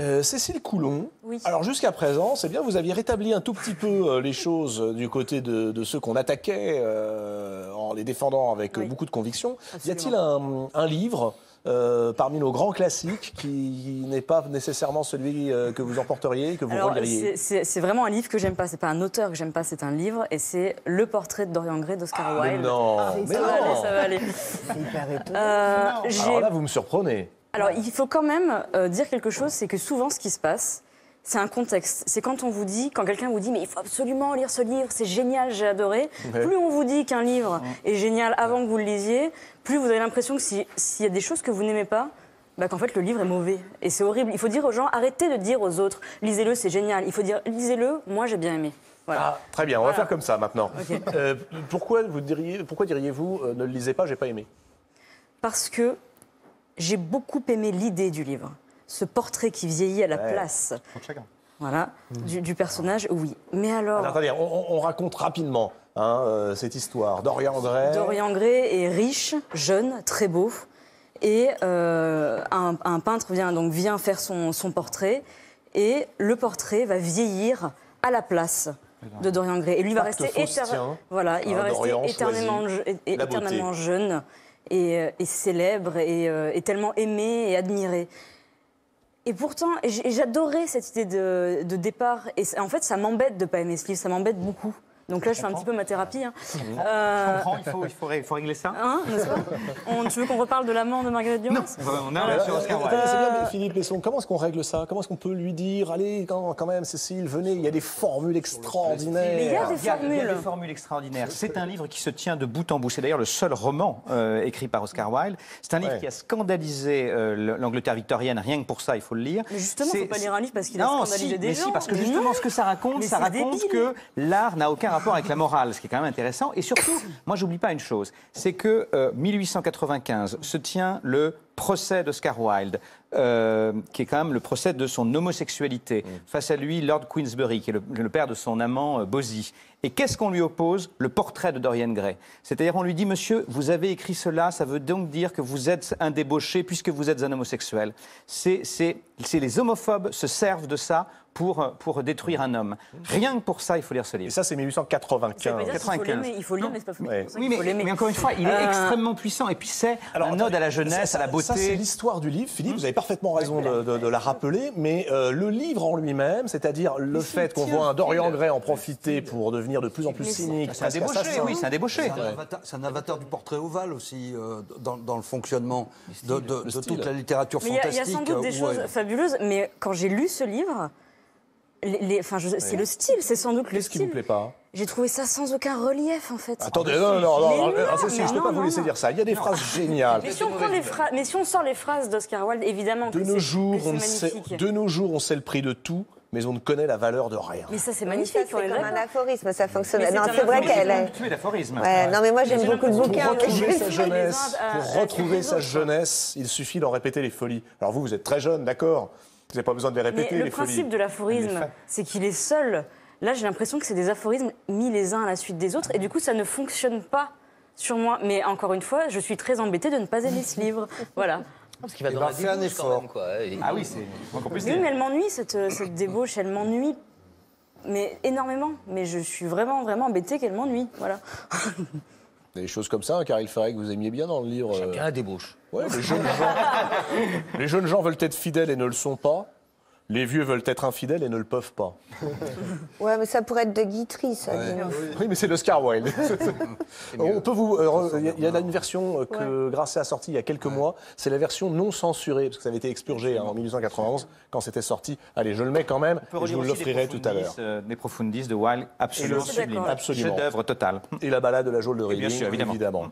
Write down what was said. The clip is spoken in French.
Euh, Cécile Coulon, Oui. alors jusqu'à présent, c'est bien, vous aviez rétabli un tout petit peu euh, les choses euh, du côté de, de ceux qu'on attaquait euh, en les défendant avec Oui. beaucoup de conviction. Y a-t-il un, un livre euh, parmi nos grands classiques qui n'est pas nécessairement celui euh, que vous emporteriez, que vous Alors, reliriez? c'est- c'est c'est vraiment un livre que j'aime pas. C'est pas un auteur que j'aime pas, c'est un livre. Et c'est Le portrait de Dorian Gray d'Oscar Mais Wilde. non, mais ça va non. aller, ça va aller. Euh, j'ai- Alors là, vous me surprenez. Alors, il faut quand même euh, dire quelque chose, c'est que souvent, ce qui se passe, c'est un contexte. C'est quand on vous dit, quand quelqu'un vous dit, mais il faut absolument lire ce livre, c'est génial, j'ai adoré. Ouais. Plus on vous dit qu'un livre est génial avant que vous le lisiez, plus vous avez l'impression que si- s'il y a des choses que vous n'aimez pas, bah, qu'en fait le livre est mauvais. Et c'est horrible. Il faut dire aux gens, arrêtez de dire aux autres, lisez-le, c'est génial. Il faut dire, lisez-le, moi j'ai bien aimé. Voilà. Ah, très bien, on va faire comme ça maintenant. Euh, pourquoi vous diriez, pourquoi diriez-vous euh, ne le lisez pas, j'ai pas aimé? Parce que j'ai beaucoup aimé l'idée du livre. Ce portrait qui vieillit à la Ouais. place chacun. voilà, du, du personnage, oui. Mais alors, Alors, attendez, on, on- on raconte rapidement hein, euh, cette histoire. Dorian Gray. Dorian Gray est riche, jeune, très beau. Et euh, un, un peintre vient, donc, vient faire son, son portrait. Et le portrait va vieillir à la place de Dorian Gray. Et lui va rester, faustien. voilà, il Hein, va rester éternellement jeune et, euh, et célèbre et, euh, et tellement aimé et admiré. Et pourtant, j'adorais cette idée de, départ. Et en fait, ça m'embête de pas aimer ce livre, ça m'embête beaucoup. Donc là, je fais un petit peu ma thérapie. hein. Je Euh, comprends, il faut, il faut, ré- il faut régler ça. Hein, n'est-ce pas? On- Tu veux qu'on reparle de l'amant de Marguerite Duras On a sur Oscar Wilde. c'est bien, mais Philippe Besson, comment est-ce qu'on règle ça? Comment est-ce qu'on peut lui dire, allez, quand, quand même, Cécile, venez, il y a des formules extraordinaires. Mais il y a des a, il y a formules. des formules extraordinaires. C'est un livre qui se tient de bout en bout. C'est d'ailleurs le seul roman euh, écrit par Oscar Wilde. C'est un livre Ouais. qui a scandalisé euh, l'Angleterre victorienne. Rien que pour ça, il faut le lire. Mais justement, il ne faut pas lire un livre parce qu'il a Non, scandalisé si, des mais gens. si, parce que justement, non. ce que ça raconte, Mais ça c'est raconte débile. que l'art n'a aucun rapport avec la morale, ce qui est quand même intéressant. Et surtout, moi, j'oublie pas une chose, c'est que euh, 1895 se tient le procès d'Oscar Wilde, euh, qui est quand même le procès de son homosexualité. Face à lui, Lord Queensberry, qui est le, le père de son amant euh, Bosie. Et qu'est-ce qu'on lui oppose? Le portrait de Dorian Gray. C'est-à-dire, on lui dit, monsieur, vous avez écrit cela, ça veut donc dire que vous êtes un débauché puisque vous êtes un homosexuel. C'est c'est- c'est les homophobes se servent de ça pour, pour détruire un homme. Rien que pour ça, il faut lire ce Et livre. ça, c'est Ça veut 1895. dire qu'il faut 95. l'aimer. Il faut lire, mais c'est pas Ouais. Oui, mais, l'aimer. encore une fois, il est Euh, extrêmement puissant. Et puis c'est Alors, un ode attendez, à la jeunesse, ça- à la Ça, c'est l'histoire du livre. Philippe, vous avez parfaitement raison de, de- de la rappeler, mais euh, le livre en lui-même, c'est-à-dire le fait qu'on voit un Dorian Gray en profiter pour devenir de plus en plus cynique, C'est un débauché, assassin. oui, c'est un débauché. C'est un, avatar, c'est un avatar du portrait ovale aussi euh, dans, dans le fonctionnement de, de- de style. toute la littérature Mais il y, y fantastique. a sans doute des euh, choses fabuleuses, mais quand j'ai lu ce livre, les- les- enfin, je- c'est le style, c'est sans doute le Qu'est-ce qui vous style. plaît pas J'ai trouvé ça sans aucun relief, en fait. Attendez, non, non, non, Mais non, non, ah, Cécile, je peux non, pas vous non, laisser non. dire ça. Il y a des phrases géniales. Mais si, on prend les phrases- mais si on sort les phrases d'Oscar Wilde, évidemment que De c'est- nos que jours, c'est on ne sait, magnifique. de nos jours, on sait le prix de tout, mais on ne connaît la valeur de rien. Mais ça, c'est Oui, magnifique, ça, on est c'est comme un d'accord. aphorisme, ça fonctionne. Mais c'est Non, un c'est vrai aphorisme. qu'elle est. Tu es l'aphorisme. Ouais, non, mais moi j'aime j'ai beaucoup bouquin. Pour mais retrouver je- sa les jeunesse, uns à- à pour tirer retrouver les sa autres. jeunesse, il suffit d'en répéter les folies. Alors vous, vous êtes très jeune, d'accord? Vous n'avez pas besoin de les Mais répéter, le les folies. principe de l'aphorisme, c'est qu'il est seul. Là, j'ai l'impression que c'est des aphorismes mis les uns à la suite des autres, et du coup, ça ne fonctionne pas sur moi. Mais encore une fois, je suis très embêtée de ne pas aimer ce livre. Voilà. Parce qu'il va Eh dans ben, la un effort. même, quoi. Et- Ah oui, c'est Oui, mais elle m'ennuie, cette, euh, cette débauche, elle m'ennuie. Mais énormément. Mais je suis vraiment, vraiment embêtée qu'elle m'ennuie. Voilà. Des choses comme ça, car il ferait que vous aimiez bien dans le livre. euh, Bien la débauche. ouais, les, jeunes gens, les jeunes gens veulent être fidèles et ne le sont pas. Les vieux veulent être infidèles et ne le peuvent pas. Ouais, mais ça pourrait être de Guitry, ça. donc. Oui, mais c'est l'Oscar Wilde. On peut vous. euh, Il y y, a une version euh, que Grasset a sortie il y a quelques mois. C'est la version non censurée, parce que ça avait été expurgé hein, en 1891 quand c'était sorti. Allez, je le mets quand même. Et je vous l'offrirai tout à l'heure. Euh, Des Profundis de Wilde, absolument sublime. Absolument. Chef-d'œuvre total. Et la balade de la geôle de Reading, évidemment.